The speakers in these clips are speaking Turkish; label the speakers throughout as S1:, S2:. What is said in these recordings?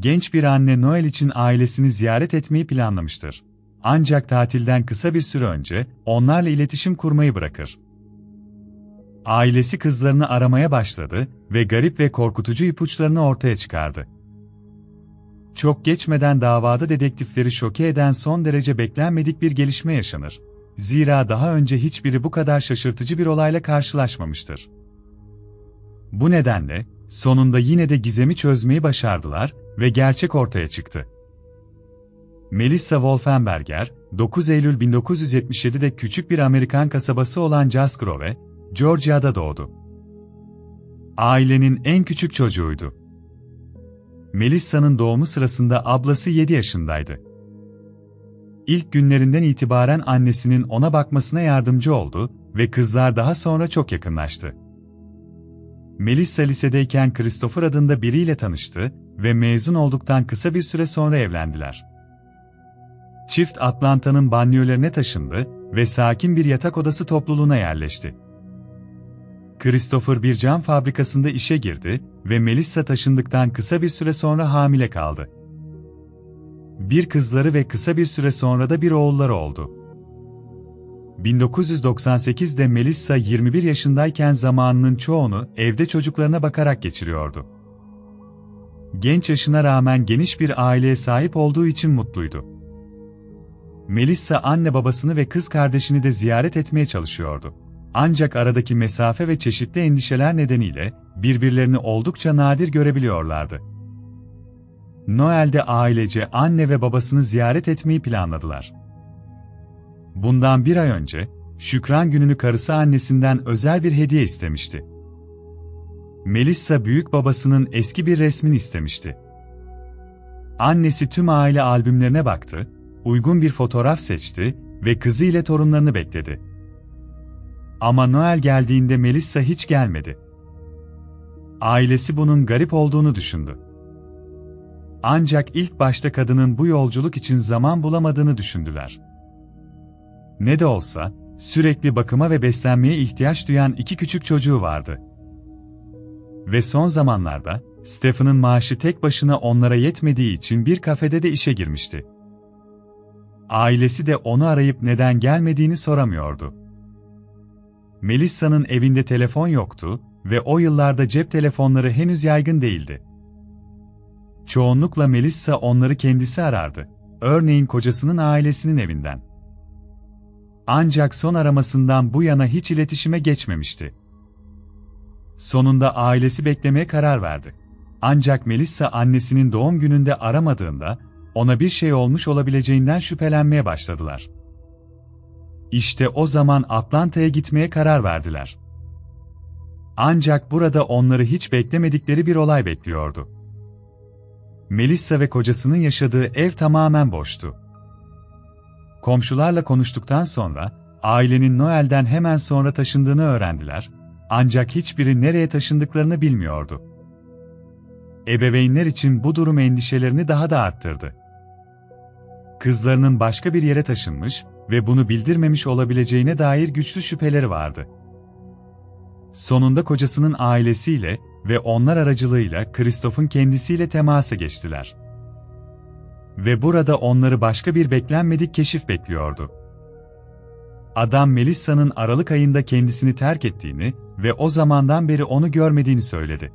S1: genç bir anne Noel için ailesini ziyaret etmeyi planlamıştır. Ancak tatilden kısa bir süre önce onlarla iletişim kurmayı bırakır. Ailesi kızlarını aramaya başladı ve garip ve korkutucu ipuçlarını ortaya çıkardı. Çok geçmeden davada dedektifleri şoke eden son derece beklenmedik bir gelişme yaşanır. Zira daha önce hiçbiri bu kadar şaşırtıcı bir olayla karşılaşmamıştır. Bu nedenle, sonunda yine de gizemi çözmeyi başardılar ve gerçek ortaya çıktı. Melissa Wolfenberger, 9 Eylül 1977'de küçük bir Amerikan kasabası olan Just Grove, Georgia'da doğdu. Ailenin en küçük çocuğuydu. Melissa'nın doğumu sırasında ablası 7 yaşındaydı. İlk günlerinden itibaren annesinin ona bakmasına yardımcı oldu ve kızlar daha sonra çok yakınlaştı. Melissa lisedeyken Christopher adında biriyle tanıştı ve mezun olduktan kısa bir süre sonra evlendiler. Çift Atlanta'nın banyolarına taşındı ve sakin bir yatak odası topluluğuna yerleşti. Christopher bir cam fabrikasında işe girdi ve Melissa taşındıktan kısa bir süre sonra hamile kaldı. Bir kızları ve kısa bir süre sonra da bir oğulları oldu. 1998'de Melissa 21 yaşındayken zamanının çoğunu evde çocuklarına bakarak geçiriyordu. Genç yaşına rağmen geniş bir aileye sahip olduğu için mutluydu. Melissa anne babasını ve kız kardeşini de ziyaret etmeye çalışıyordu. Ancak aradaki mesafe ve çeşitli endişeler nedeniyle birbirlerini oldukça nadir görebiliyorlardı. Noel'de ailece anne ve babasını ziyaret etmeyi planladılar. Bundan bir ay önce, Şükran gününü karısı annesinden özel bir hediye istemişti. Melissa büyük babasının eski bir resmini istemişti. Annesi tüm aile albümlerine baktı, uygun bir fotoğraf seçti ve kızı ile torunlarını bekledi. Ama Noel geldiğinde Melissa hiç gelmedi. Ailesi bunun garip olduğunu düşündü. Ancak ilk başta kadının bu yolculuk için zaman bulamadığını düşündüler. Ne de olsa, sürekli bakıma ve beslenmeye ihtiyaç duyan iki küçük çocuğu vardı. Ve son zamanlarda, Stephen'ın maaşı tek başına onlara yetmediği için bir kafede de işe girmişti. Ailesi de onu arayıp neden gelmediğini soramıyordu. Melissa'nın evinde telefon yoktu ve o yıllarda cep telefonları henüz yaygın değildi. Çoğunlukla Melissa onları kendisi arardı. Örneğin kocasının ailesinin evinden. Ancak son aramasından bu yana hiç iletişime geçmemişti. Sonunda ailesi beklemeye karar verdi. Ancak Melissa annesinin doğum gününde aramadığında ona bir şey olmuş olabileceğinden şüphelenmeye başladılar. İşte o zaman Atlanta'ya gitmeye karar verdiler. Ancak burada onları hiç beklemedikleri bir olay bekliyordu. Melissa ve kocasının yaşadığı ev tamamen boştu. Komşularla konuştuktan sonra, ailenin Noel'den hemen sonra taşındığını öğrendiler, ancak hiçbiri nereye taşındıklarını bilmiyordu. Ebeveynler için bu durum endişelerini daha da arttırdı. Kızlarının başka bir yere taşınmış ve bunu bildirmemiş olabileceğine dair güçlü şüpheleri vardı. Sonunda kocasının ailesiyle ve onlar aracılığıyla Kristoff'un kendisiyle temasa geçtiler. Ve burada onları başka bir beklenmedik keşif bekliyordu. Adam Melissa'nın Aralık ayında kendisini terk ettiğini ve o zamandan beri onu görmediğini söyledi.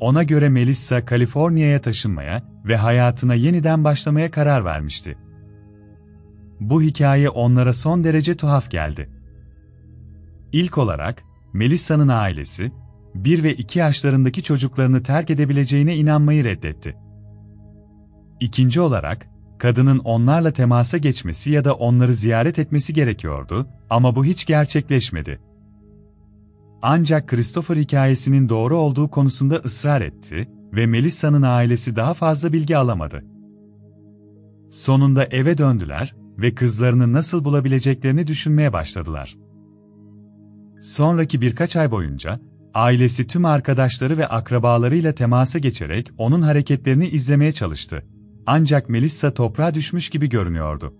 S1: Ona göre Melissa Kaliforniya'ya taşınmaya ve hayatına yeniden başlamaya karar vermişti. Bu hikaye onlara son derece tuhaf geldi. İlk olarak, Melissa'nın ailesi, 1 ve 2 yaşlarındaki çocuklarını terk edebileceğine inanmayı reddetti. İkinci olarak, kadının onlarla temasa geçmesi ya da onları ziyaret etmesi gerekiyordu ama bu hiç gerçekleşmedi. Ancak Christopher hikayesinin doğru olduğu konusunda ısrar etti ve Melissa'nın ailesi daha fazla bilgi alamadı. Sonunda eve döndüler ve kızlarını nasıl bulabileceklerini düşünmeye başladılar. Sonraki birkaç ay boyunca, ailesi tüm arkadaşları ve akrabalarıyla temasa geçerek onun hareketlerini izlemeye çalıştı. Ancak Melissa toprağa düşmüş gibi görünüyordu.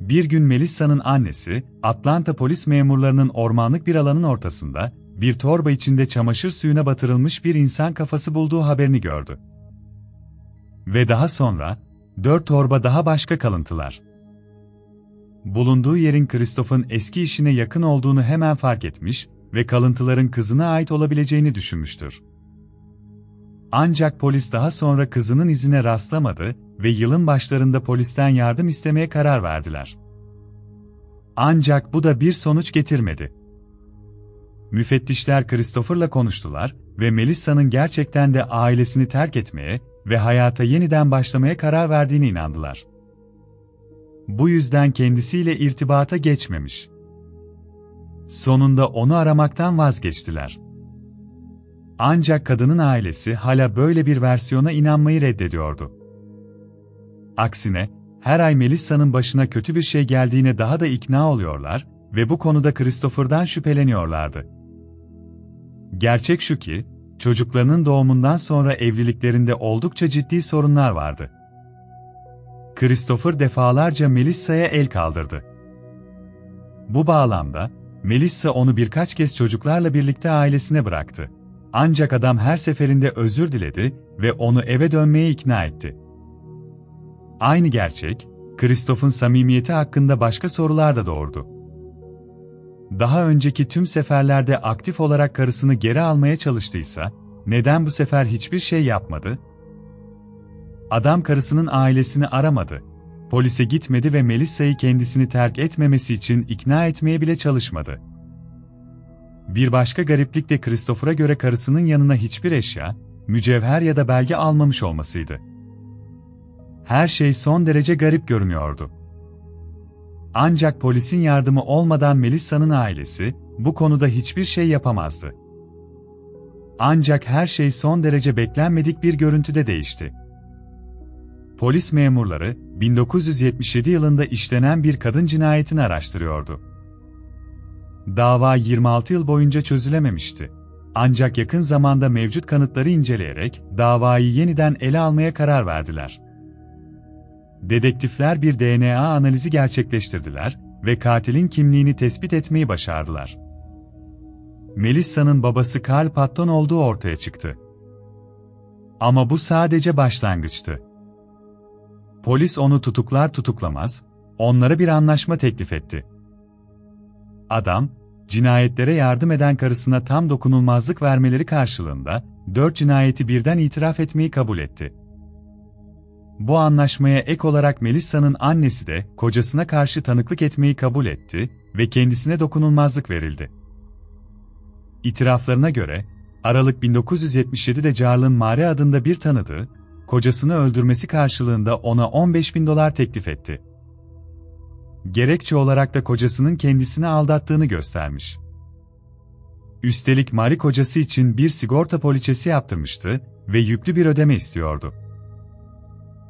S1: Bir gün Melissa'nın annesi, Atlanta polis memurlarının ormanlık bir alanın ortasında, bir torba içinde çamaşır suyuna batırılmış bir insan kafası bulduğu haberini gördü. Ve daha sonra, dört torba daha başka kalıntılar. Bulunduğu yerin Christoph'un eski işine yakın olduğunu hemen fark etmiş ve kalıntıların kızına ait olabileceğini düşünmüştür. Ancak polis daha sonra kızının izine rastlamadı ve yılın başlarında polisten yardım istemeye karar verdiler. Ancak bu da bir sonuç getirmedi. Müfettişler Christopher'la konuştular ve Melissa'nın gerçekten de ailesini terk etmeye ve hayata yeniden başlamaya karar verdiğine inandılar. Bu yüzden kendisiyle irtibata geçmemiş. Sonunda onu aramaktan vazgeçtiler. Ancak kadının ailesi hala böyle bir versiyona inanmayı reddediyordu. Aksine, her ay Melissa'nın başına kötü bir şey geldiğine daha da ikna oluyorlar ve bu konuda Christopher'dan şüpheleniyorlardı. Gerçek şu ki, çocuklarının doğumundan sonra evliliklerinde oldukça ciddi sorunlar vardı. Christopher defalarca Melissa'ya el kaldırdı. Bu bağlamda, Melissa onu birkaç kez çocuklarla birlikte ailesine bıraktı. Ancak adam her seferinde özür diledi ve onu eve dönmeye ikna etti. Aynı gerçek, Christoph'un samimiyeti hakkında başka sorular da doğurdu. Daha önceki tüm seferlerde aktif olarak karısını geri almaya çalıştıysa, neden bu sefer hiçbir şey yapmadı? Adam karısının ailesini aramadı. Polise gitmedi ve Melissa'yı kendisini terk etmemesi için ikna etmeye bile çalışmadı. Bir başka gariplik de Christopher'a göre karısının yanına hiçbir eşya, mücevher ya da belge almamış olmasıydı. Her şey son derece garip görünüyordu. Ancak polisin yardımı olmadan Melissa'nın ailesi bu konuda hiçbir şey yapamazdı. Ancak her şey son derece beklenmedik bir görüntüde değişti. Polis memurları 1977 yılında işlenen bir kadın cinayetini araştırıyordu. Dava 26 yıl boyunca çözülememişti. Ancak yakın zamanda mevcut kanıtları inceleyerek davayı yeniden ele almaya karar verdiler. Dedektifler bir DNA analizi gerçekleştirdiler ve katilin kimliğini tespit etmeyi başardılar. Melissa'nın babası Carl Patton olduğu ortaya çıktı. Ama bu sadece başlangıçtı. Polis onu tutuklar tutuklamaz, onlara bir anlaşma teklif etti. Adam, cinayetlere yardım eden karısına tam dokunulmazlık vermeleri karşılığında, dört cinayeti birden itiraf etmeyi kabul etti. Bu anlaşmaya ek olarak Melissa'nın annesi de kocasına karşı tanıklık etmeyi kabul etti ve kendisine dokunulmazlık verildi. İtiraflarına göre, Aralık 1977'de Jarl'ın Mare adında bir tanıdığı, kocasını öldürmesi karşılığında ona 15 bin dolar teklif etti. Gerekçe olarak da kocasının kendisini aldattığını göstermiş. Üstelik Mari kocası için bir sigorta poliçesi yaptırmıştı ve yüklü bir ödeme istiyordu.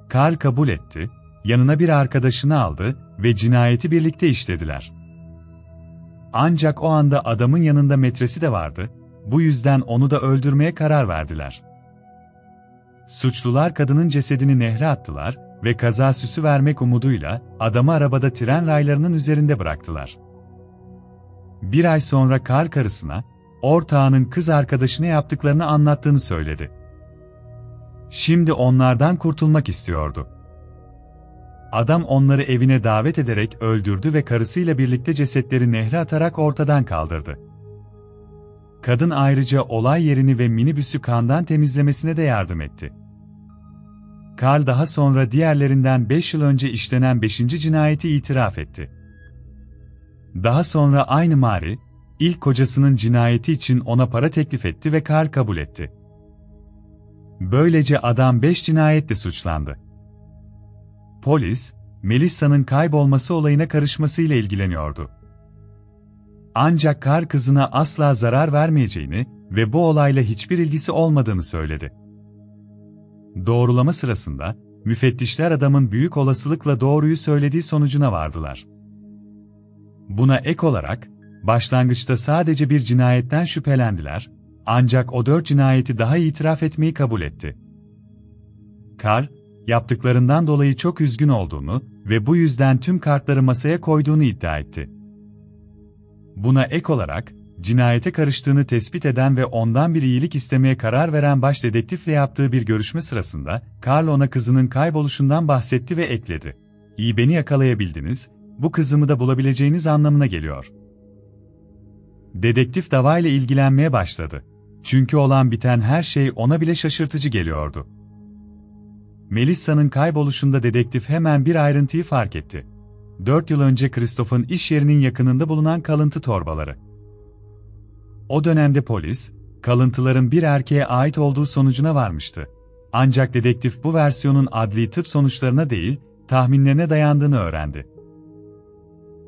S1: Karl kabul etti, yanına bir arkadaşını aldı ve cinayeti birlikte işlediler. Ancak o anda adamın yanında metresi de vardı, bu yüzden onu da öldürmeye karar verdiler. Suçlular kadının cesedini nehre attılar ve kaza süsü vermek umuduyla adamı arabada tren raylarının üzerinde bıraktılar. Bir ay sonra kar karısına, ortağının kız arkadaşına yaptıklarını anlattığını söyledi. Şimdi onlardan kurtulmak istiyordu. Adam onları evine davet ederek öldürdü ve karısıyla birlikte cesetleri nehre atarak ortadan kaldırdı. Kadın ayrıca olay yerini ve minibüsü kandan temizlemesine de yardım etti. Karl daha sonra diğerlerinden 5 yıl önce işlenen 5. cinayeti itiraf etti. Daha sonra aynı Mari, ilk kocasının cinayeti için ona para teklif etti ve Karl kabul etti. Böylece adam 5 cinayetle suçlandı. Polis, Melissa'nın kaybolması olayına karışmasıyla ilgileniyordu. Ancak kar kızına asla zarar vermeyeceğini ve bu olayla hiçbir ilgisi olmadığını söyledi. Doğrulama sırasında, müfettişler adamın büyük olasılıkla doğruyu söylediği sonucuna vardılar. Buna ek olarak, başlangıçta sadece bir cinayetten şüphelendiler, ancak o dört cinayeti daha itiraf etmeyi kabul etti. Carl, yaptıklarından dolayı çok üzgün olduğunu ve bu yüzden tüm kartları masaya koyduğunu iddia etti. Buna ek olarak, cinayete karıştığını tespit eden ve ondan bir iyilik istemeye karar veren baş dedektifle yaptığı bir görüşme sırasında, Carl ona kızının kayboluşundan bahsetti ve ekledi. İyi beni yakalayabildiniz, bu kızımı da bulabileceğiniz anlamına geliyor. Dedektif davayla ilgilenmeye başladı. Çünkü olan biten her şey ona bile şaşırtıcı geliyordu. Melissa'nın kayboluşunda dedektif hemen bir ayrıntıyı fark etti. Dört yıl önce Christoph'un iş yerinin yakınında bulunan kalıntı torbaları. O dönemde polis, kalıntıların bir erkeğe ait olduğu sonucuna varmıştı. Ancak dedektif bu versiyonun adli tıp sonuçlarına değil, tahminlerine dayandığını öğrendi.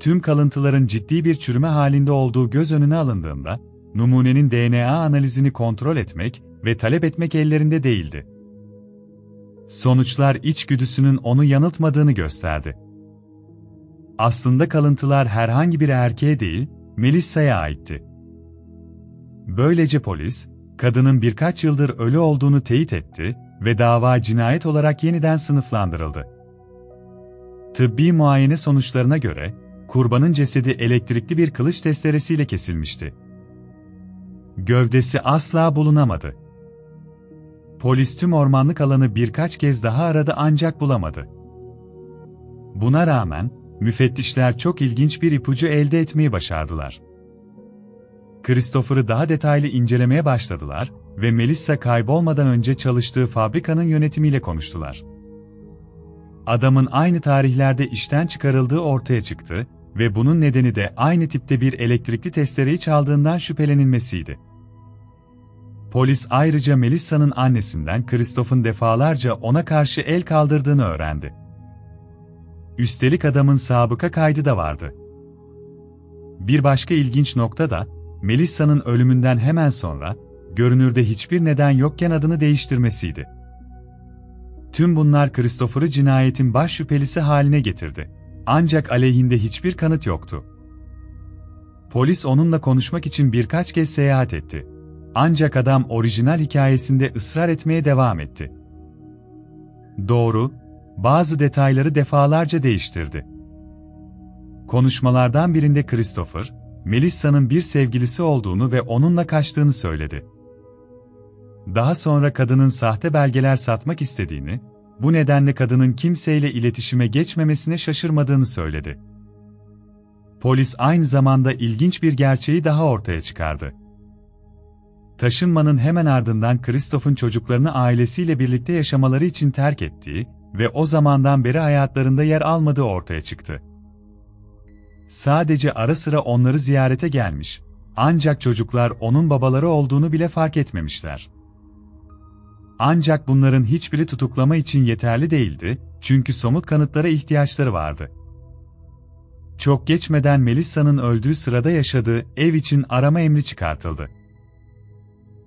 S1: Tüm kalıntıların ciddi bir çürüme halinde olduğu göz önüne alındığında, numunenin DNA analizini kontrol etmek ve talep etmek ellerinde değildi. Sonuçlar içgüdüsünün onu yanıltmadığını gösterdi. Aslında kalıntılar herhangi bir erkeğe değil, Melissa'ya aitti. Böylece polis, kadının birkaç yıldır ölü olduğunu teyit etti ve dava cinayet olarak yeniden sınıflandırıldı. Tıbbi muayene sonuçlarına göre, kurbanın cesedi elektrikli bir kılıç testeresiyle kesilmişti. Gövdesi asla bulunamadı. Polis tüm ormanlık alanı birkaç kez daha aradı ancak bulamadı. Buna rağmen, müfettişler çok ilginç bir ipucu elde etmeyi başardılar. Christopher'ı daha detaylı incelemeye başladılar ve Melissa kaybolmadan önce çalıştığı fabrikanın yönetimiyle konuştular. Adamın aynı tarihlerde işten çıkarıldığı ortaya çıktı ve bunun nedeni de aynı tipte bir elektrikli testereyi çaldığından şüphelenilmesiydi. Polis ayrıca Melissa'nın annesinden Christoph'un defalarca ona karşı el kaldırdığını öğrendi. Üstelik adamın sabıka kaydı da vardı. Bir başka ilginç nokta da, Melissa'nın ölümünden hemen sonra, görünürde hiçbir neden yokken adını değiştirmesiydi. Tüm bunlar Christopher'ı cinayetin baş şüphelisi haline getirdi. Ancak aleyhinde hiçbir kanıt yoktu. Polis onunla konuşmak için birkaç kez seyahat etti. Ancak adam orijinal hikayesinde ısrar etmeye devam etti. Doğru, bazı detayları defalarca değiştirdi. Konuşmalardan birinde Christopher, Melissa'nın bir sevgilisi olduğunu ve onunla kaçtığını söyledi. Daha sonra kadının sahte belgeler satmak istediğini, bu nedenle kadının kimseyle iletişime geçmemesine şaşırmadığını söyledi. Polis aynı zamanda ilginç bir gerçeği daha ortaya çıkardı. Taşınmanın hemen ardından Christoph'un çocuklarını ailesiyle birlikte yaşamaları için terk ettiği ve o zamandan beri hayatlarında yer almadığı ortaya çıktı. Sadece ara sıra onları ziyarete gelmiş, ancak çocuklar onun babaları olduğunu bile fark etmemişler. Ancak bunların hiçbiri tutuklama için yeterli değildi, çünkü somut kanıtlara ihtiyaçları vardı. Çok geçmeden Melissa'nın öldüğü sırada yaşadığı ev için arama emri çıkartıldı.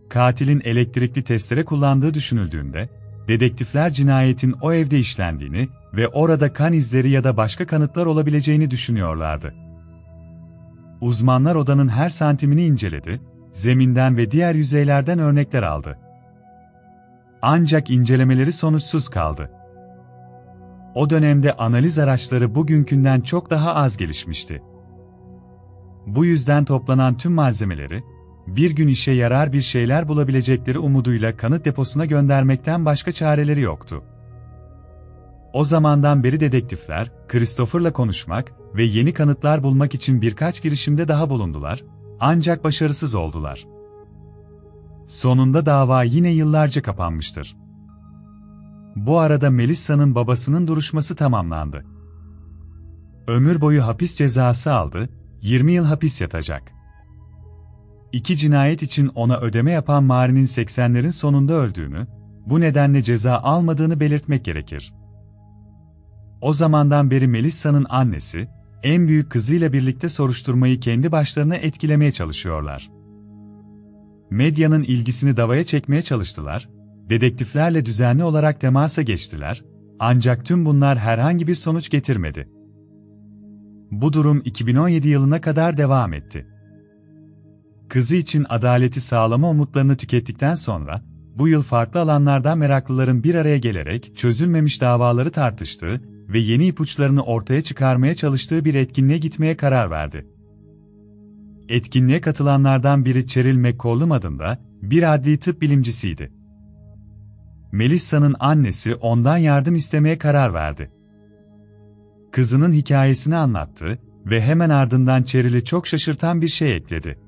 S1: Katilin elektrikli testere kullandığı düşünüldüğünde, dedektifler cinayetin o evde işlendiğini ve orada kan izleri ya da başka kanıtlar olabileceğini düşünüyorlardı. Uzmanlar odanın her santimini inceledi, zeminden ve diğer yüzeylerden örnekler aldı. Ancak incelemeleri sonuçsuz kaldı. O dönemde analiz araçları bugünkünden çok daha az gelişmişti. Bu yüzden toplanan tüm malzemeleri, bir gün işe yarar bir şeyler bulabilecekleri umuduyla kanıt deposuna göndermekten başka çareleri yoktu. O zamandan beri dedektifler, Christopher'la konuşmak ve yeni kanıtlar bulmak için birkaç girişimde daha bulundular, ancak başarısız oldular. Sonunda dava yine yıllarca kapanmıştır. Bu arada Melissa'nın babasının duruşması tamamlandı. Ömür boyu hapis cezası aldı, 20 yıl hapis yatacak. İki cinayet için ona ödeme yapan Mari'nin 80'lerin sonunda öldüğünü, bu nedenle ceza almadığını belirtmek gerekir. O zamandan beri Melissa'nın annesi, en büyük kızıyla birlikte soruşturmayı kendi başlarına etkilemeye çalışıyorlar. Medyanın ilgisini davaya çekmeye çalıştılar, dedektiflerle düzenli olarak temasa geçtiler, ancak tüm bunlar herhangi bir sonuç getirmedi. Bu durum 2017 yılına kadar devam etti. Kızı için adaleti sağlama umutlarını tükettikten sonra, bu yıl farklı alanlardan meraklıların bir araya gelerek çözülmemiş davaları tartıştığı ve yeni ipuçlarını ortaya çıkarmaya çalıştığı bir etkinliğe gitmeye karar verdi. Etkinliğe katılanlardan biri Cheryl McCollum adında bir adli tıp bilimcisiydi. Melissa'nın annesi ondan yardım istemeye karar verdi. Kızının hikayesini anlattı ve hemen ardından Cheryl'i çok şaşırtan bir şey ekledi.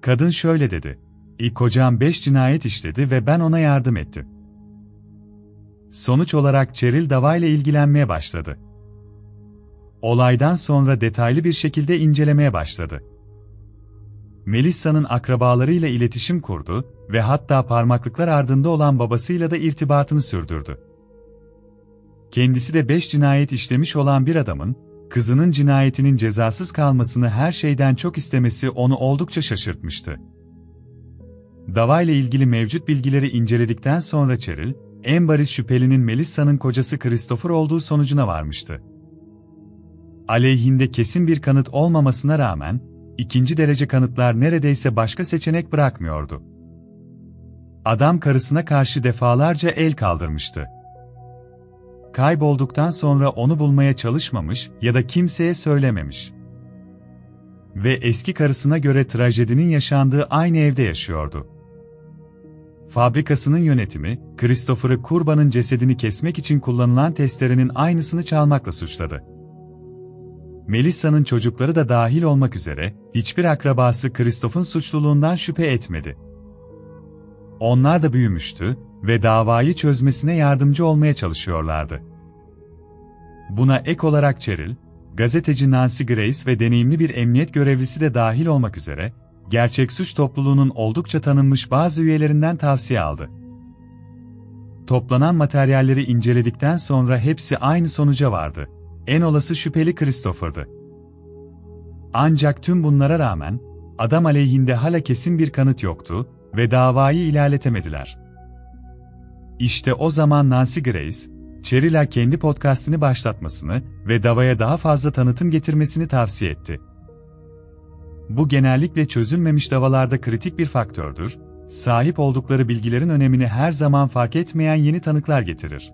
S1: Kadın şöyle dedi. İlk kocam beş cinayet işledi ve ben ona yardım ettim. Sonuç olarak Cheryl davayla ilgilenmeye başladı. Olaydan sonra detaylı bir şekilde incelemeye başladı. Melissa'nın akrabalarıyla iletişim kurdu ve hatta parmaklıklar ardında olan babasıyla da irtibatını sürdürdü. Kendisi de beş cinayet işlemiş olan bir adamın, kızının cinayetinin cezasız kalmasını her şeyden çok istemesi onu oldukça şaşırtmıştı. Davayla ilgili mevcut bilgileri inceledikten sonra Cheryl, en şüphelinin Melissa'nın kocası Christopher olduğu sonucuna varmıştı. Aleyhinde kesin bir kanıt olmamasına rağmen, ikinci derece kanıtlar neredeyse başka seçenek bırakmıyordu. Adam karısına karşı defalarca el kaldırmıştı. Kaybolduktan sonra onu bulmaya çalışmamış ya da kimseye söylememiş. Ve eski karısına göre trajedinin yaşandığı aynı evde yaşıyordu. Fabrikasının yönetimi, Christopher'ı kurbanın cesedini kesmek için kullanılan testerenin aynısını çalmakla suçladı. Melissa'nın çocukları da dahil olmak üzere, hiçbir akrabası Christoph'un suçluluğundan şüphe etmedi. Onlar da büyümüştü ve davayı çözmesine yardımcı olmaya çalışıyorlardı. Buna ek olarak Cheryl, gazeteci Nancy Grace ve deneyimli bir emniyet görevlisi de dahil olmak üzere, gerçek suç topluluğunun oldukça tanınmış bazı üyelerinden tavsiye aldı. Toplanan materyalleri inceledikten sonra hepsi aynı sonuca vardı. En olası şüpheli Christopher'dı. Ancak tüm bunlara rağmen, adam aleyhinde hala kesin bir kanıt yoktu ve davayı ilerletemediler. İşte o zaman Nancy Grace, Cheryl'a kendi podcastini başlatmasını ve davaya daha fazla tanıtım getirmesini tavsiye etti. Bu genellikle çözülmemiş davalarda kritik bir faktördür, sahip oldukları bilgilerin önemini her zaman fark etmeyen yeni tanıklar getirir.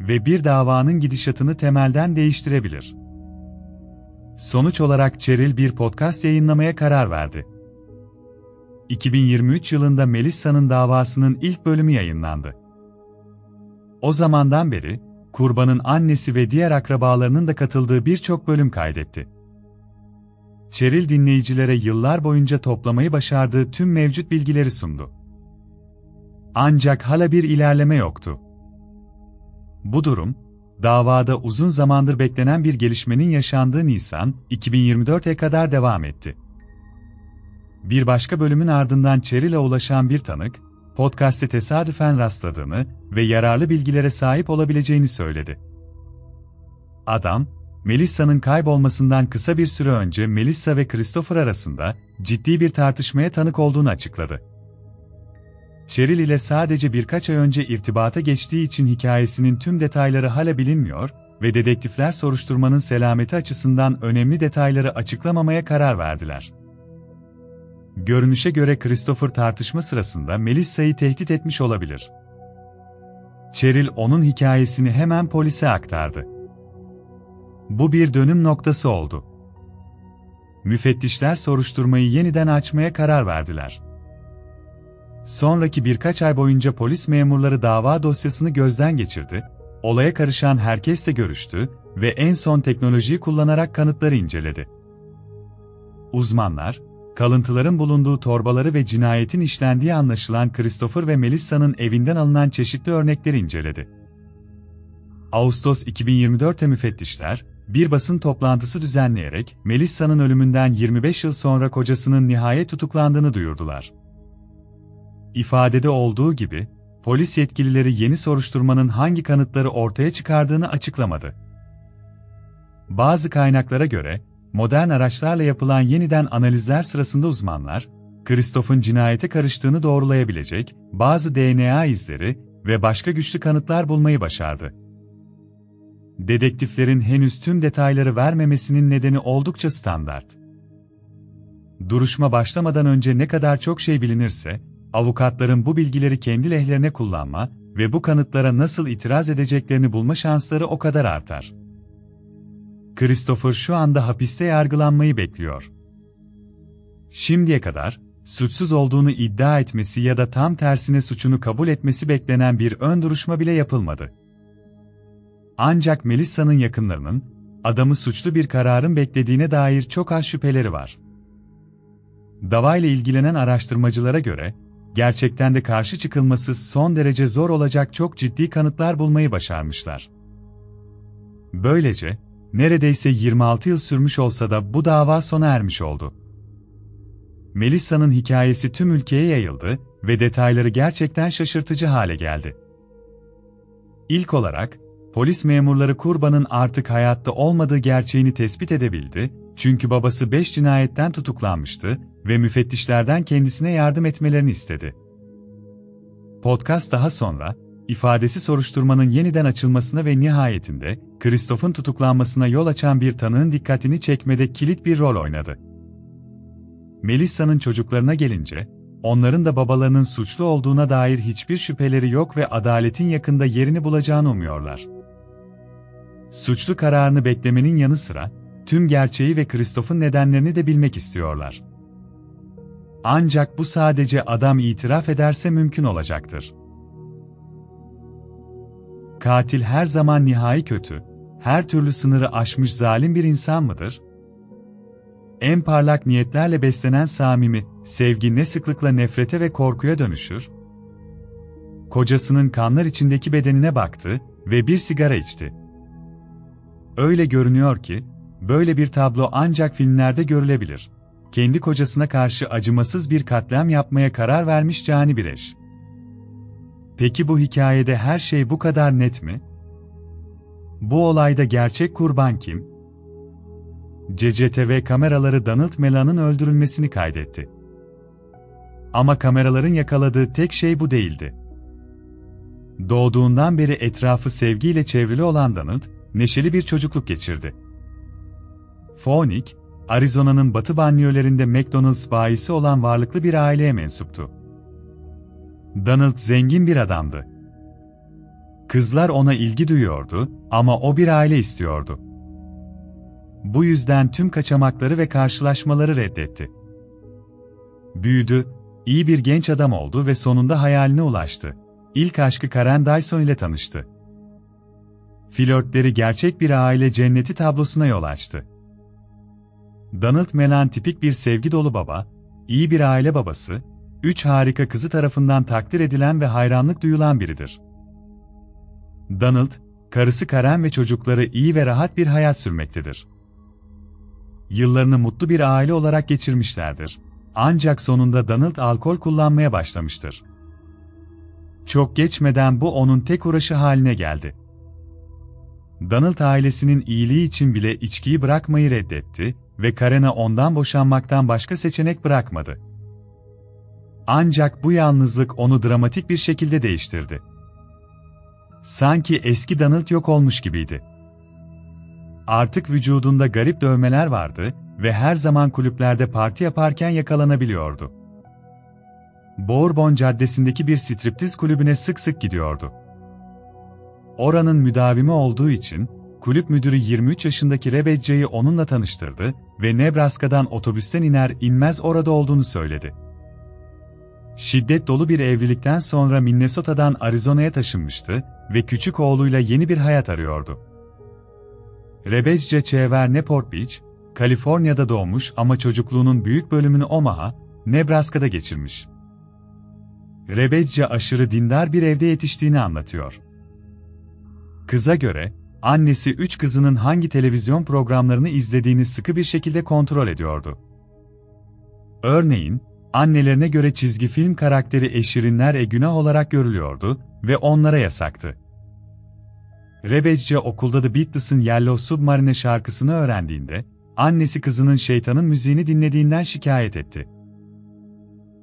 S1: Ve bir davanın gidişatını temelden değiştirebilir. Sonuç olarak Cheryl bir podcast yayınlamaya karar verdi. 2023 yılında Melissa'nın davasının ilk bölümü yayınlandı. O zamandan beri, kurbanın annesi ve diğer akrabalarının da katıldığı birçok bölüm kaydetti. Cheryl dinleyicilere yıllar boyunca toplamayı başardığı tüm mevcut bilgileri sundu. Ancak hala bir ilerleme yoktu. Bu durum, davada uzun zamandır beklenen bir gelişmenin yaşandığı Nisan 2024'e kadar devam etti. Bir başka bölümün ardından Cheryl'e ulaşan bir tanık, podcast'te tesadüfen rastladığını ve yararlı bilgilere sahip olabileceğini söyledi. Adam, Melissa'nın kaybolmasından kısa bir süre önce Melissa ve Christopher arasında ciddi bir tartışmaya tanık olduğunu açıkladı. Cheryl ile sadece birkaç ay önce irtibata geçtiği için hikayesinin tüm detayları hala bilinmiyor ve dedektifler soruşturmanın selameti açısından önemli detayları açıklamamaya karar verdiler. Görünüşe göre Christopher tartışma sırasında Melissa'yı tehdit etmiş olabilir. Cheryl onun hikayesini hemen polise aktardı. Bu bir dönüm noktası oldu. Müfettişler soruşturmayı yeniden açmaya karar verdiler. Sonraki birkaç ay boyunca polis memurları dava dosyasını gözden geçirdi, olaya karışan herkesle görüştü ve en son teknolojiyi kullanarak kanıtları inceledi. Uzmanlar, kalıntıların bulunduğu torbaları ve cinayetin işlendiği anlaşılan Christopher ve Melissa'nın evinden alınan çeşitli örnekleri inceledi. Ağustos 2024'te müfettişler, bir basın toplantısı düzenleyerek Melissa'nın ölümünden 25 yıl sonra kocasının nihayet tutuklandığını duyurdular. İfadede olduğu gibi, polis yetkilileri yeni soruşturmanın hangi kanıtları ortaya çıkardığını açıklamadı. Bazı kaynaklara göre, modern araçlarla yapılan yeniden analizler sırasında uzmanlar, Christoph'un cinayete karıştığını doğrulayabilecek bazı DNA izleri ve başka güçlü kanıtlar bulmayı başardı. Dedektiflerin henüz tüm detayları vermemesinin nedeni oldukça standart. Duruşma başlamadan önce ne kadar çok şey bilinirse, avukatların bu bilgileri kendi lehlerine kullanma ve bu kanıtlara nasıl itiraz edeceklerini bulma şansları o kadar artar. Christopher şu anda hapiste yargılanmayı bekliyor. Şimdiye kadar, suçsuz olduğunu iddia etmesi ya da tam tersine suçunu kabul etmesi beklenen bir ön duruşma bile yapılmadı. Ancak Melissa'nın yakınlarının, adamı suçlu bir kararın beklediğine dair çok az şüpheleri var. Davayla ilgilenen araştırmacılara göre, gerçekten de karşı çıkılması son derece zor olacak çok ciddi kanıtlar bulmayı başarmışlar. Böylece, neredeyse 26 yıl sürmüş olsa da bu dava sona ermiş oldu. Melissa'nın hikayesi tüm ülkeye yayıldı ve detayları gerçekten şaşırtıcı hale geldi. İlk olarak, polis memurları kurbanın artık hayatta olmadığı gerçeğini tespit edebildi, çünkü babası 5 cinayetten tutuklanmıştı ve müfettişlerden kendisine yardım etmelerini istedi. Podcast daha sonra, ifadesi soruşturmanın yeniden açılmasına ve nihayetinde, Christoph'un tutuklanmasına yol açan bir tanığın dikkatini çekmede kilit bir rol oynadı. Melissa'nın çocuklarına gelince, onların da babalarının suçlu olduğuna dair hiçbir şüpheleri yok ve adaletin yakında yerini bulacağını umuyorlar. Suçlu kararını beklemenin yanı sıra, tüm gerçeği ve Kristoff'un nedenlerini de bilmek istiyorlar. Ancak bu sadece adam itiraf ederse mümkün olacaktır. Katil her zaman nihai kötü, her türlü sınırı aşmış zalim bir insan mıdır? En parlak niyetlerle beslenen samimi, sevgi ne sıklıkla nefrete ve korkuya dönüşür? Kocasının kanlar içindeki bedenine baktı ve bir sigara içti. Öyle görünüyor ki, böyle bir tablo ancak filmlerde görülebilir. Kendi kocasına karşı acımasız bir katliam yapmaya karar vermiş cani bir eş. Peki bu hikayede her şey bu kadar net mi? Bu olayda gerçek kurban kim? CCTV kameraları Donald Melan'ın öldürülmesini kaydetti. Ama kameraların yakaladığı tek şey bu değildi. Doğduğundan beri etrafı sevgiyle çevrili olan Donald, neşeli bir çocukluk geçirdi. Phoenix, Arizona'nın batı banyolarında McDonald's bayisi olan varlıklı bir aileye mensuptu. Donald zengin bir adamdı. Kızlar ona ilgi duyuyordu ama o bir aile istiyordu. Bu yüzden tüm kaçamakları ve karşılaşmaları reddetti. Büyüdü, iyi bir genç adam oldu ve sonunda hayaline ulaştı. İlk aşkı Karen Dyson ile tanıştı. Flörtleri gerçek bir aile cenneti tablosuna yol açtı. Donald Melan tipik bir sevgi dolu baba, iyi bir aile babası, üç harika kızı tarafından takdir edilen ve hayranlık duyulan biridir. Donald, karısı Karen ve çocukları iyi ve rahat bir hayat sürmektedir. Yıllarını mutlu bir aile olarak geçirmişlerdir. Ancak sonunda Donald alkol kullanmaya başlamıştır. Çok geçmeden bu onun tek uğraşı haline geldi. Donald ailesinin iyiliği için bile içkiyi bırakmayı reddetti ve Karen'a ondan boşanmaktan başka seçenek bırakmadı. Ancak bu yalnızlık onu dramatik bir şekilde değiştirdi. Sanki eski Donald yok olmuş gibiydi. Artık vücudunda garip dövmeler vardı ve her zaman kulüplerde parti yaparken yakalanabiliyordu. Bourbon Caddesi'ndeki bir striptiz kulübüne sık sık gidiyordu. Oranın müdavimi olduğu için, kulüp müdürü 23 yaşındaki Rebecca'yı onunla tanıştırdı ve Nebraska'dan otobüsten iner inmez orada olduğunu söyledi. Şiddet dolu bir evlilikten sonra Minnesota'dan Arizona'ya taşınmıştı ve küçük oğluyla yeni bir hayat arıyordu. Rebecca Chever Newport Beach, Kaliforniya'da doğmuş ama çocukluğunun büyük bölümünü Omaha, Nebraska'da geçirmiş. Rebecca aşırı dindar bir evde yetiştiğini anlatıyor. Kıza göre, annesi üç kızının hangi televizyon programlarını izlediğini sıkı bir şekilde kontrol ediyordu. Örneğin, annelerine göre çizgi film karakteri eşirinler e günah olarak görülüyordu ve onlara yasaktı. Rebecca okulda The Beatles'ın Yellow Submarine şarkısını öğrendiğinde, annesi kızının şeytanın müziğini dinlediğinden şikayet etti.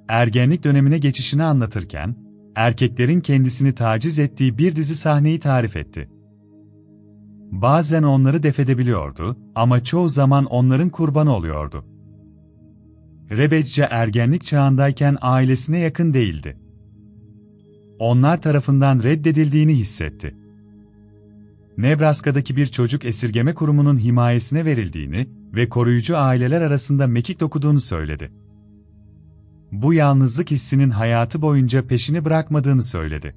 S1: Ergenlik dönemine geçişini anlatırken, erkeklerin kendisini taciz ettiği bir dizi sahneyi tarif etti. Bazen onları defedebiliyordu ama çoğu zaman onların kurbanı oluyordu. Rebecca ergenlik çağındayken ailesine yakın değildi. Onlar tarafından reddedildiğini hissetti. Nebraska'daki bir çocuk esirgeme kurumunun himayesine verildiğini ve koruyucu aileler arasında mekik dokuduğunu söyledi. Bu yalnızlık hissinin hayatı boyunca peşini bırakmadığını söyledi.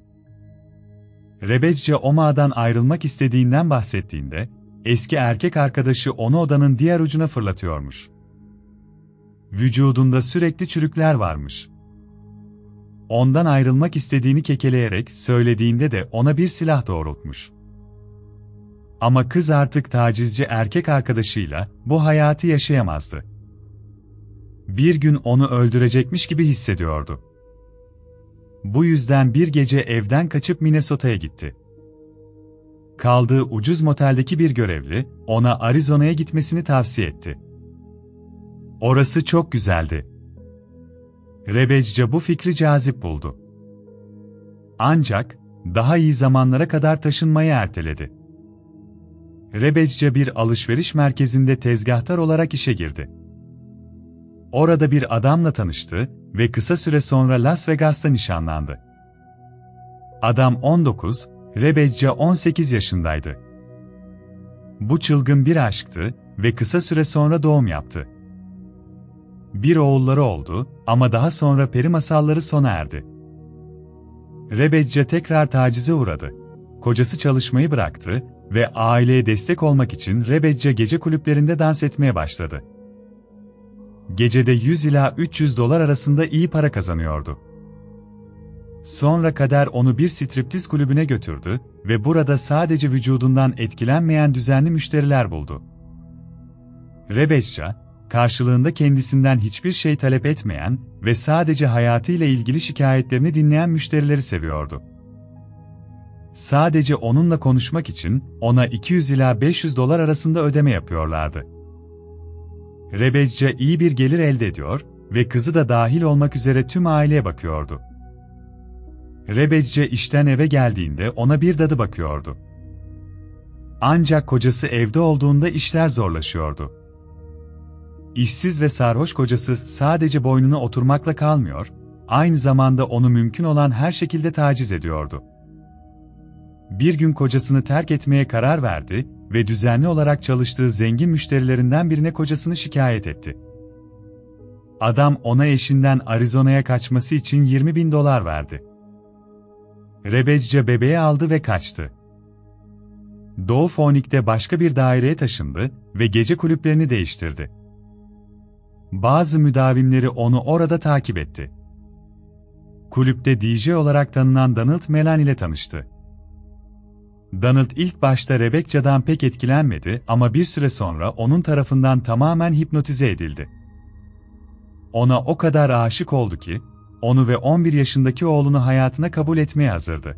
S1: Rebecca Oma'dan ayrılmak istediğinden bahsettiğinde, eski erkek arkadaşı onu odanın diğer ucuna fırlatıyormuş. Vücudunda sürekli çürükler varmış. Ondan ayrılmak istediğini kekeleyerek söylediğinde de ona bir silah doğrultmuş. Ama kız artık tacizci erkek arkadaşıyla bu hayatı yaşayamazdı. Bir gün onu öldürecekmiş gibi hissediyordu. Bu yüzden bir gece evden kaçıp Minnesota'ya gitti. Kaldığı ucuz moteldeki bir görevli, ona Arizona'ya gitmesini tavsiye etti. Orası çok güzeldi. Rebecca bu fikri cazip buldu. Ancak, daha iyi zamanlara kadar taşınmayı erteledi. Rebecca bir alışveriş merkezinde tezgahtar olarak işe girdi. Orada bir adamla tanıştı ve kısa süre sonra Las Vegas'ta nişanlandı. Adam 19, Rebecca 18 yaşındaydı. Bu çılgın bir aşktı ve kısa süre sonra doğum yaptı. Bir oğulları oldu ama daha sonra peri masalları sona erdi. Rebecca tekrar tacize uğradı. Kocası çalışmayı bıraktı ve aileye destek olmak için Rebecca gece kulüplerinde dans etmeye başladı. Gecede 100 ila 300 dolar arasında iyi para kazanıyordu. Sonra kader onu bir striptiz kulübüne götürdü ve burada sadece vücudundan etkilenmeyen düzenli müşteriler buldu. Rebecca, karşılığında kendisinden hiçbir şey talep etmeyen ve sadece hayatıyla ilgili şikayetlerini dinleyen müşterileri seviyordu. Sadece onunla konuşmak için ona 200 ila 500 dolar arasında ödeme yapıyorlardı. Rebecca iyi bir gelir elde ediyor ve kızı da dahil olmak üzere tüm aileye bakıyordu. Rebecca işten eve geldiğinde ona bir dadı bakıyordu. Ancak kocası evde olduğunda işler zorlaşıyordu. İşsiz ve sarhoş kocası sadece boynuna oturmakla kalmıyor, aynı zamanda onu mümkün olan her şekilde taciz ediyordu. Bir gün kocasını terk etmeye karar verdi ve düzenli olarak çalıştığı zengin müşterilerinden birine kocasını şikayet etti. Adam ona eşinden Arizona'ya kaçması için 20 bin dolar verdi. Rebecca bebeği aldı ve kaçtı. Doğu Phoenix'te başka bir daireye taşındı ve gece kulüplerini değiştirdi. Bazı müdavimleri onu orada takip etti. Kulüpte DJ olarak tanınan Donald Melan ile tanıştı. Donald ilk başta Rebecca'dan pek etkilenmedi ama bir süre sonra onun tarafından tamamen hipnotize edildi. Ona o kadar aşık oldu ki, onu ve 11 yaşındaki oğlunu hayatına kabul etmeye hazırdı.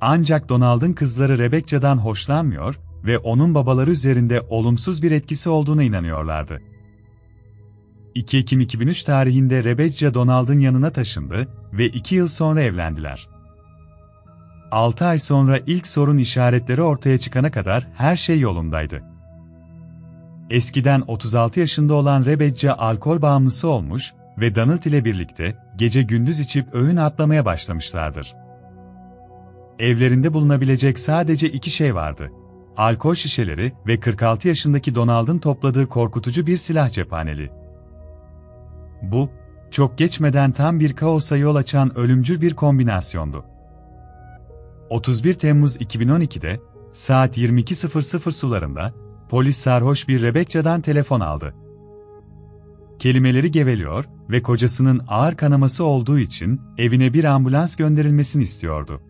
S1: Ancak Donald'ın kızları Rebecca'dan hoşlanmıyor ve onun babaları üzerinde olumsuz bir etkisi olduğuna inanıyorlardı. 2 Ekim 2003 tarihinde Rebecca Donald'ın yanına taşındı ve 2 yıl sonra evlendiler. 6 ay sonra ilk sorun işaretleri ortaya çıkana kadar her şey yolundaydı. Eskiden 36 yaşında olan Rebecca alkol bağımlısı olmuş ve Donald ile birlikte gece gündüz içip öğün atlamaya başlamışlardır. Evlerinde bulunabilecek sadece iki şey vardı. Alkol şişeleri ve 46 yaşındaki Donald'ın topladığı korkutucu bir silah cephaneli. Bu, çok geçmeden tam bir kaosa yol açan ölümcül bir kombinasyondu. 31 Temmuz 2012'de, saat 22.00 sularında, polis sarhoş bir Rebecca'dan telefon aldı. Kelimeleri geveliyor ve kocasının ağır kanaması olduğu için evine bir ambulans gönderilmesini istiyordu.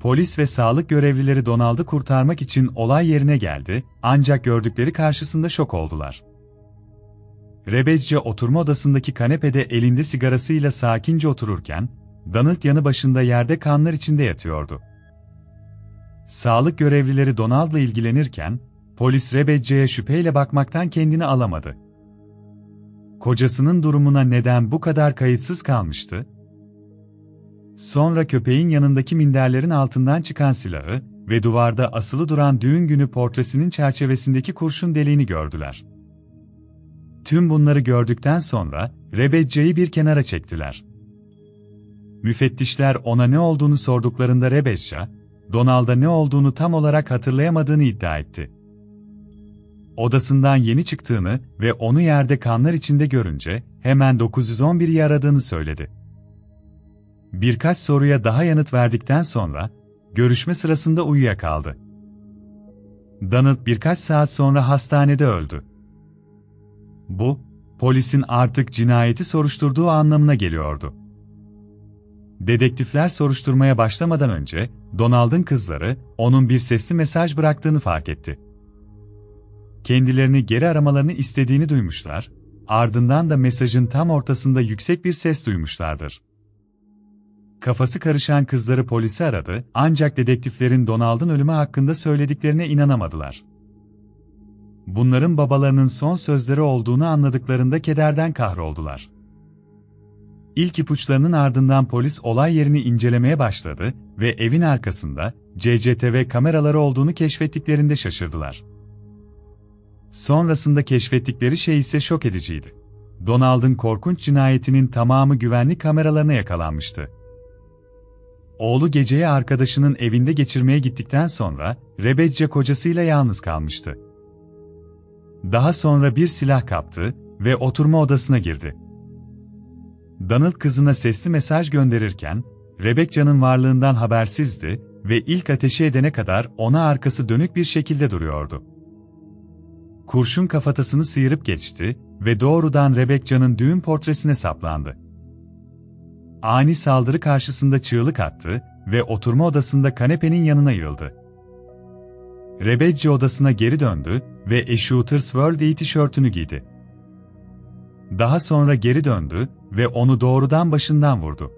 S1: Polis ve sağlık görevlileri Donald'ı kurtarmak için olay yerine geldi, ancak gördükleri karşısında şok oldular. Rebecca oturma odasındaki kanepede elinde sigarasıyla sakince otururken, Donald yanı başında yerde kanlar içinde yatıyordu. Sağlık görevlileri Donald'la ilgilenirken, polis Rebecca'ya şüpheyle bakmaktan kendini alamadı. Kocasının durumuna neden bu kadar kayıtsız kalmıştı? Sonra köpeğin yanındaki minderlerin altından çıkan silahı ve duvarda asılı duran düğün günü portresinin çerçevesindeki kurşun deliğini gördüler. Tüm bunları gördükten sonra Rebecca'yı bir kenara çektiler. Müfettişler ona ne olduğunu sorduklarında Rebecca, Donald'a ne olduğunu tam olarak hatırlayamadığını iddia etti. Odasından yeni çıktığını ve onu yerde kanlar içinde görünce hemen 911'i aradığını söyledi. Birkaç soruya daha yanıt verdikten sonra görüşme sırasında uyuyakaldı. Donald birkaç saat sonra hastanede öldü. Bu, polisin artık cinayeti soruşturduğu anlamına geliyordu. Dedektifler soruşturmaya başlamadan önce, Donald'ın kızları, onun bir sesli mesaj bıraktığını fark etti. Kendilerini geri aramalarını istediğini duymuşlar, ardından da mesajın tam ortasında yüksek bir ses duymuşlardır. Kafası karışan kızları polisi aradı, ancak dedektiflerin Donald'ın ölümü hakkında söylediklerine inanamadılar. Bunların babalarının son sözleri olduğunu anladıklarında kederden kahroldular. İlk ipuçlarının ardından polis olay yerini incelemeye başladı ve evin arkasında CCTV kameraları olduğunu keşfettiklerinde şaşırdılar. Sonrasında keşfettikleri şey ise şok ediciydi. Donald'ın korkunç cinayetinin tamamı güvenlik kameralarına yakalanmıştı. Oğlu geceyi arkadaşının evinde geçirmeye gittikten sonra Rebecca kocasıyla yalnız kalmıştı. Daha sonra bir silah kaptı ve oturma odasına girdi. Donald kızına sesli mesaj gönderirken, Rebecca'nın varlığından habersizdi ve ilk ateşi edene kadar ona arkası dönük bir şekilde duruyordu. Kurşun kafatasını sıyırıp geçti ve doğrudan Rebecca'nın düğün portresine saplandı. Ani saldırı karşısında çığlık attı ve oturma odasında kanepenin yanına yığıldı. Rebecca odasına geri döndü ve A Shooter's World E tişörtünü giydi. Daha sonra geri döndü ve onu doğrudan başından vurdu.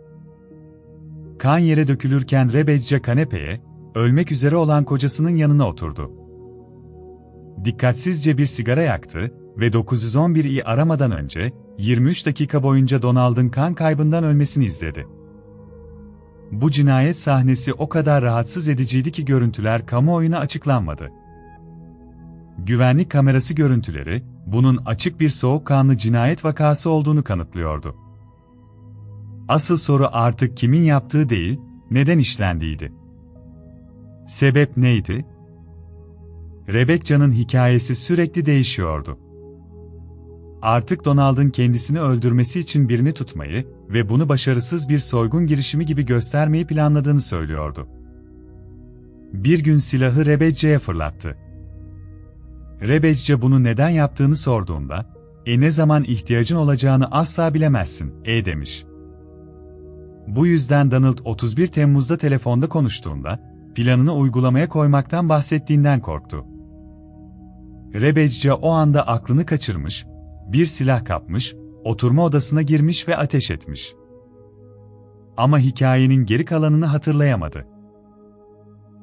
S1: Kan yere dökülürken Rebecca kanepeye, ölmek üzere olan kocasının yanına oturdu. Dikkatsizce bir sigara yaktı ve 911'i aramadan önce 23 dakika boyunca Donald'ın kan kaybından ölmesini izledi. Bu cinayet sahnesi o kadar rahatsız ediciydi ki görüntüler kamuoyuna açıklanmadı. Güvenlik kamerası görüntüleri, bunun açık bir soğukkanlı cinayet vakası olduğunu kanıtlıyordu. Asıl soru artık kimin yaptığı değil, neden işlendiğiydi. Sebep neydi? Rebecca'nın hikayesi sürekli değişiyordu. Artık Donald'ın kendisini öldürmesi için birini tutmayı ve bunu başarısız bir soygun girişimi gibi göstermeyi planladığını söylüyordu. Bir gün silahı Rebecca'ya fırlattı. Rebecca bunu neden yaptığını sorduğunda, e ne zaman ihtiyacın olacağını asla bilemezsin, e demiş. Bu yüzden Donald 31 Temmuz'da telefonda konuştuğunda, planını uygulamaya koymaktan bahsettiğinden korktu. Rebecca o anda aklını kaçırmış, bir silah kapmış, oturma odasına girmiş ve ateş etmiş. Ama hikayenin geri kalanını hatırlayamadı.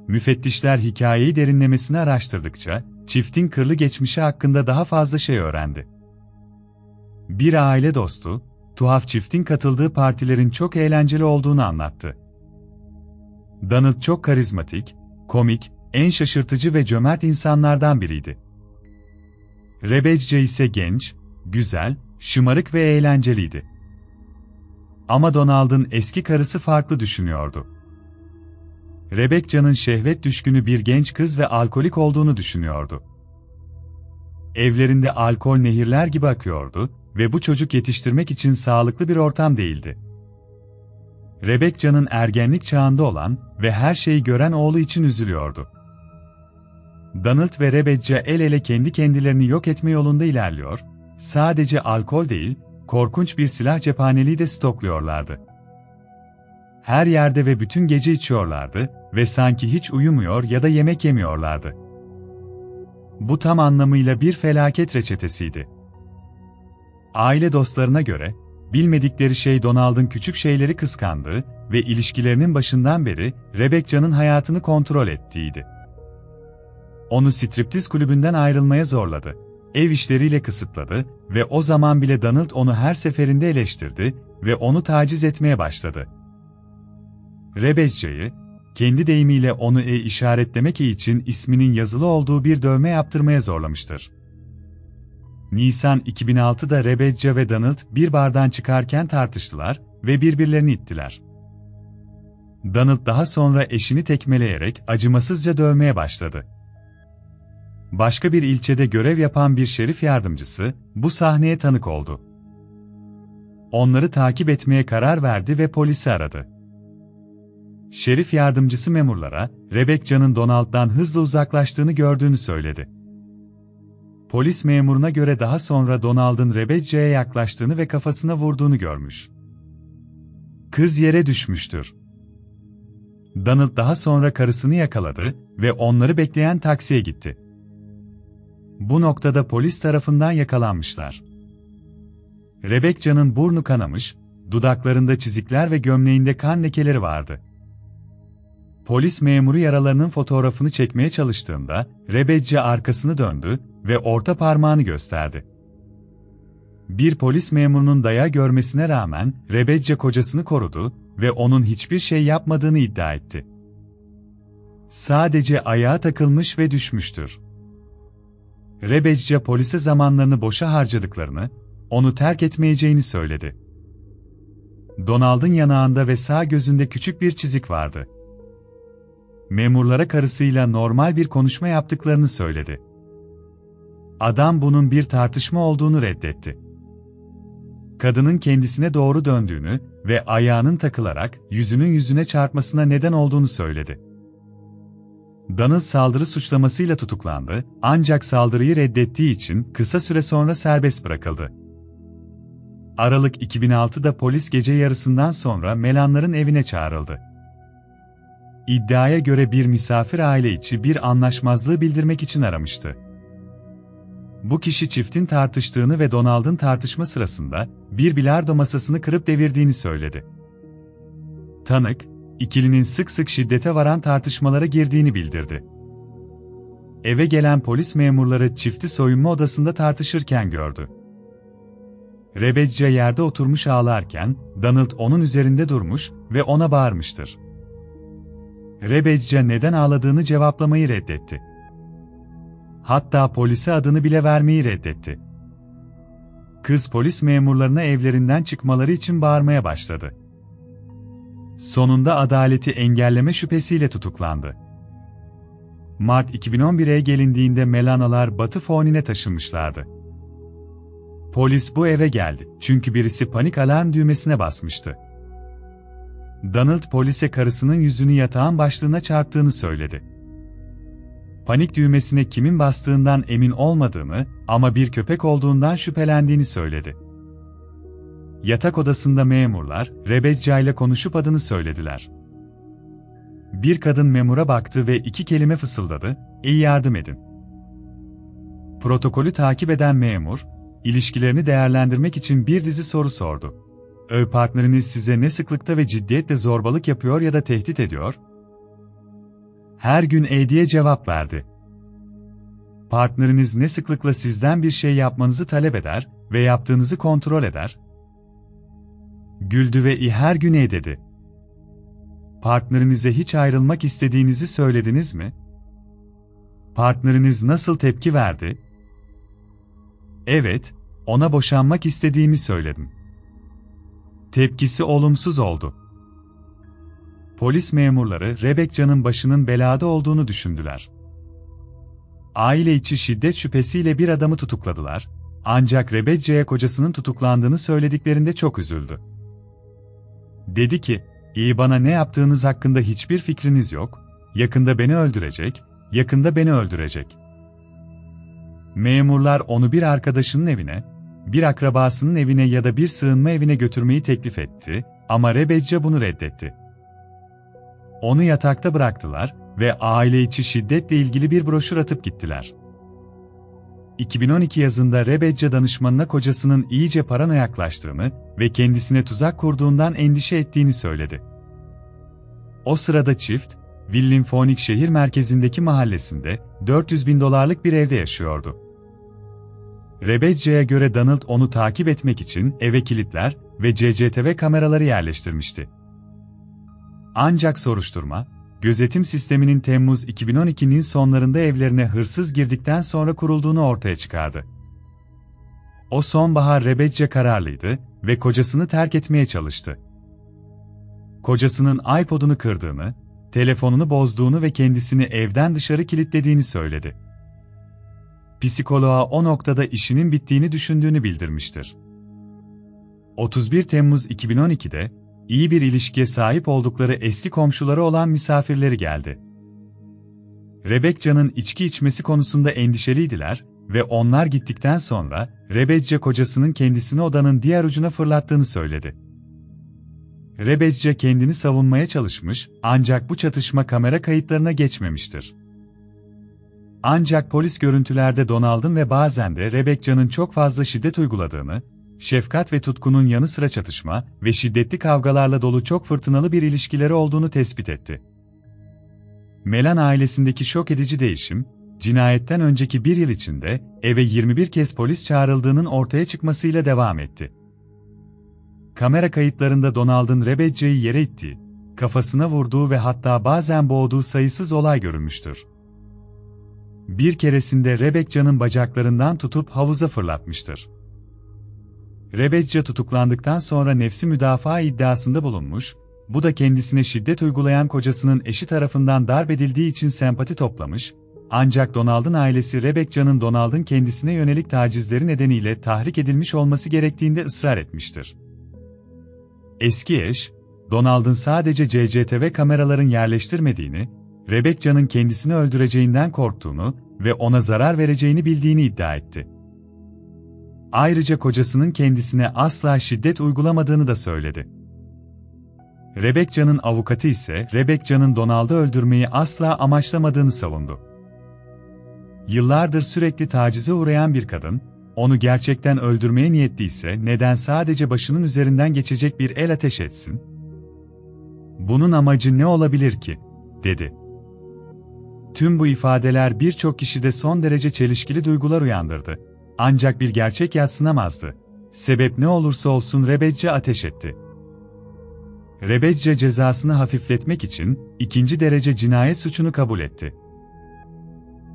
S1: Müfettişler hikayeyi derinlemesine araştırdıkça, çiftin kırlı geçmişi hakkında daha fazla şey öğrendi. Bir aile dostu, tuhaf çiftin katıldığı partilerin çok eğlenceli olduğunu anlattı. Donald çok karizmatik, komik, en şaşırtıcı ve cömert insanlardan biriydi. Rebecca ise genç, güzel, şımarık ve eğlenceliydi. Ama Donald'ın eski karısı farklı düşünüyordu. Rebecca'nın şehvet düşkünü bir genç kız ve alkolik olduğunu düşünüyordu. Evlerinde alkol nehirler gibi akıyordu ve bu çocuk yetiştirmek için sağlıklı bir ortam değildi. Rebecca'nın ergenlik çağında olan ve her şeyi gören oğlu için üzülüyordu. Donald ve Rebecca el ele kendi kendilerini yok etme yolunda ilerliyor, sadece alkol değil, korkunç bir silah cephaneliği de stokluyorlardı. Her yerde ve bütün gece içiyorlardı ve sanki hiç uyumuyor ya da yemek yemiyorlardı. Bu tam anlamıyla bir felaket reçetesiydi. Aile dostlarına göre, bilmedikleri şey Donald'ın küçük şeyleri kıskandığı ve ilişkilerinin başından beri Rebecca'nın hayatını kontrol ettiğiydi. Onu striptiz kulübünden ayrılmaya zorladı. Ev işleriyle kısıtladı ve o zaman bile Donald onu her seferinde eleştirdi ve onu taciz etmeye başladı. Rebecca'yı, kendi deyimiyle onu e işaretlemek için isminin yazılı olduğu bir dövme yaptırmaya zorlamıştır. Nisan 2006'da Rebecca ve Donald bir bardan çıkarken tartıştılar ve birbirlerini ittiler. Donald daha sonra eşini tekmeleyerek acımasızca dövmeye başladı. Başka bir ilçede görev yapan bir şerif yardımcısı bu sahneye tanık oldu. Onları takip etmeye karar verdi ve polisi aradı. Şerif yardımcısı memurlara, Rebecca'nın Donald'dan hızla uzaklaştığını gördüğünü söyledi. Polis memuruna göre daha sonra Donald'ın Rebecca'ya yaklaştığını ve kafasına vurduğunu görmüş. Kız yere düşmüştür. Donald daha sonra karısını yakaladı ve onları bekleyen taksiye gitti. Bu noktada polis tarafından yakalanmışlar. Rebecca'nın burnu kanamış, dudaklarında çizikler ve gömleğinde kan lekeleri vardı. Polis memuru yaralarının fotoğrafını çekmeye çalıştığında, Rebecca arkasını döndü ve orta parmağını gösterdi. Bir polis memurunun dayağı görmesine rağmen Rebecca kocasını korudu ve onun hiçbir şey yapmadığını iddia etti. Sadece ayağa takılmış ve düşmüştür. Rebecca polise zamanlarını boşa harcadıklarını, onu terk etmeyeceğini söyledi. Donald'ın yanağında ve sağ gözünde küçük bir çizik vardı. Memurlara karısıyla normal bir konuşma yaptıklarını söyledi. Adam bunun bir tartışma olduğunu reddetti. Kadının kendisine doğru döndüğünü ve ayağının takılarak yüzünün yüzüne çarpmasına neden olduğunu söyledi. Donald saldırı suçlamasıyla tutuklandı, ancak saldırıyı reddettiği için kısa süre sonra serbest bırakıldı. Aralık 2006'da polis gece yarısından sonra Melanların evine çağrıldı. İddiaya göre bir misafir aile içi bir anlaşmazlığı bildirmek için aramıştı. Bu kişi çiftin tartıştığını ve Donald'ın tartışma sırasında bir bilardo masasını kırıp devirdiğini söyledi. Tanık, ikilinin sık sık şiddete varan tartışmalara girdiğini bildirdi. Eve gelen polis memurları çifti soyunma odasında tartışırken gördü. Rebecca yerde oturmuş ağlarken, Donald onun üzerinde durmuş ve ona bağırmıştır. Rebecca neden ağladığını cevaplamayı reddetti. Hatta polise adını bile vermeyi reddetti. Kız polis memurlarına evlerinden çıkmaları için bağırmaya başladı. Sonunda adaleti engelleme şüphesiyle tutuklandı. Mart 2011'e gelindiğinde Melanalar Batı Fonin'e taşınmışlardı. Polis bu eve geldi çünkü birisi panik alarm düğmesine basmıştı. Donald polise karısının yüzünü yatağın başlığına çarptığını söyledi. Panik düğmesine kimin bastığından emin olmadığını ama bir köpek olduğundan şüphelendiğini söyledi. Yatak odasında memurlar, Rebecca ile konuşup adını söylediler. Bir kadın memura baktı ve iki kelime fısıldadı, iyi yardım edin. Protokolü takip eden memur, ilişkilerini değerlendirmek için bir dizi soru sordu. Öv partneriniz size ne sıklıkta ve ciddiyetle zorbalık yapıyor ya da tehdit ediyor? Her gün E diye cevap verdi. Partneriniz ne sıklıkla sizden bir şey yapmanızı talep eder ve yaptığınızı kontrol eder? Güldü ve i her gün E dedi. Partnerinize hiç ayrılmak istediğinizi söylediniz mi? Partneriniz nasıl tepki verdi? Evet, ona boşanmak istediğimi söyledim. Tepkisi olumsuz oldu. Polis memurları Rebecca'nın başının belada olduğunu düşündüler. Aile içi şiddet şüphesiyle bir adamı tutukladılar, ancak Rebecca'ya kocasının tutuklandığını söylediklerinde çok üzüldü. Dedi ki, iyi bana ne yaptığınız hakkında hiçbir fikriniz yok, yakında beni öldürecek, yakında beni öldürecek. Memurlar onu bir arkadaşının evine, bir akrabasının evine ya da bir sığınma evine götürmeyi teklif etti ama Rebecca bunu reddetti. Onu yatakta bıraktılar ve aile içi şiddetle ilgili bir broşür atıp gittiler. 2012 yazında Rebecca danışmanına kocasının iyice parana yaklaştığını ve kendisine tuzak kurduğundan endişe ettiğini söyledi. O sırada çift, Willin Phoenix şehir merkezindeki mahallesinde 400 bin dolarlık bir evde yaşıyordu. Rebecca'ya göre Donald onu takip etmek için eve kilitler ve CCTV kameraları yerleştirmişti. Ancak soruşturma, gözetim sisteminin Temmuz 2012'nin sonlarında evlerine hırsız girdikten sonra kurulduğunu ortaya çıkardı. O sonbahar Rebecca kararlıydı ve kocasını terk etmeye çalıştı. kocasının iPod'unu kırdığını, telefonunu bozduğunu ve kendisini evden dışarı kilitlediğini söyledi. Psikoloğa o noktada işinin bittiğini düşündüğünü bildirmiştir. 31 Temmuz 2012'de, iyi bir ilişkiye sahip oldukları eski komşuları olan misafirleri geldi. Rebecca'nın içki içmesi konusunda endişeliydiler ve onlar gittikten sonra Rebecca kocasının kendisini odanın diğer ucuna fırlattığını söyledi. Rebecca kendini savunmaya çalışmış ancak bu çatışma kamera kayıtlarına geçmemiştir. Ancak polis görüntülerde Donald'ın ve bazen de Rebecca'nın çok fazla şiddet uyguladığını, şefkat ve tutkunun yanı sıra çatışma ve şiddetli kavgalarla dolu çok fırtınalı bir ilişkileri olduğunu tespit etti. Melan ailesindeki şok edici değişim, cinayetten önceki bir yıl içinde eve 21 kez polis çağrıldığının ortaya çıkmasıyla devam etti. Kamera kayıtlarında Donald'ın Rebecca'yı yere ittiği, kafasına vurduğu ve hatta bazen boğduğu sayısız olay görülmüştür. Bir keresinde Rebecca'nın bacaklarından tutup havuza fırlatmıştır. Rebecca tutuklandıktan sonra nefsi müdafaa iddiasında bulunmuş, bu da kendisine şiddet uygulayan kocasının eşi tarafından darp edildiği için sempati toplamış, ancak Donald'ın ailesi Rebecca'nın Donald'ın kendisine yönelik tacizleri nedeniyle tahrik edilmiş olması gerektiğinde ısrar etmiştir. Eski eş, Donald'ın sadece CCTV kameraların yerleştirmediğini, Rebecca'nın kendisini öldüreceğinden korktuğunu ve ona zarar vereceğini bildiğini iddia etti. Ayrıca kocasının kendisine asla şiddet uygulamadığını da söyledi. Rebecca'nın avukatı ise Rebecca'nın Donald'ı öldürmeyi asla amaçlamadığını savundu. Yıllardır sürekli tacize uğrayan bir kadın, onu gerçekten öldürmeye niyetliyse neden sadece başının üzerinden geçecek bir el ateş etsin? Bunun amacı ne olabilir ki? dedi. Tüm bu ifadeler birçok kişide son derece çelişkili duygular uyandırdı. Ancak bir gerçek yatsınamazdı. Sebep ne olursa olsun Rebecca ateş etti. Rebecca cezasını hafifletmek için ikinci derece cinayet suçunu kabul etti.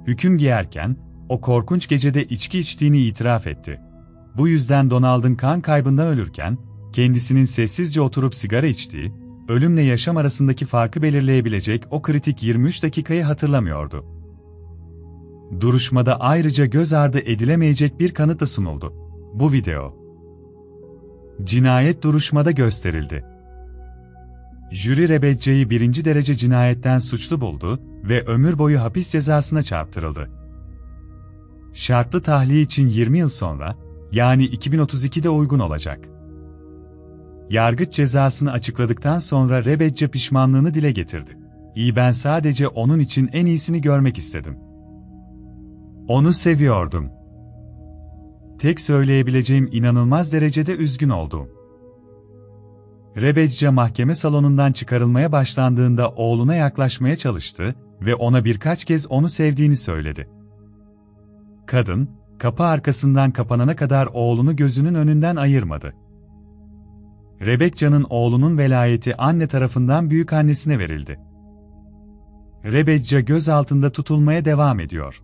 S1: Hüküm giyerken, o korkunç gecede içki içtiğini itiraf etti. Bu yüzden Donald'ın kan kaybından ölürken, kendisinin sessizce oturup sigara içtiği, ölümle yaşam arasındaki farkı belirleyebilecek o kritik 23 dakikayı hatırlamıyordu. Duruşmada ayrıca göz ardı edilemeyecek bir kanıt da sunuldu. Bu video. Cinayet duruşmada gösterildi. Jüri Rebecca'yı birinci derece cinayetten suçlu buldu ve ömür boyu hapis cezasına çarptırıldı. Şartlı tahliye için 20 yıl sonra, yani 2032'de uygun olacak. Yargıç cezasını açıkladıktan sonra Rebecca pişmanlığını dile getirdi. İyi ben sadece onun için en iyisini görmek istedim. Onu seviyordum. Tek söyleyebileceğim inanılmaz derecede üzgün oldum. Rebecca mahkeme salonundan çıkarılmaya başlandığında oğluna yaklaşmaya çalıştı ve ona birkaç kez onu sevdiğini söyledi. Kadın, kapı arkasından kapanana kadar oğlunu gözünün önünden ayırmadı. Rebecca'nın oğlunun velayeti anne tarafından büyük annesine verildi. Rebecca gözaltında tutulmaya devam ediyor.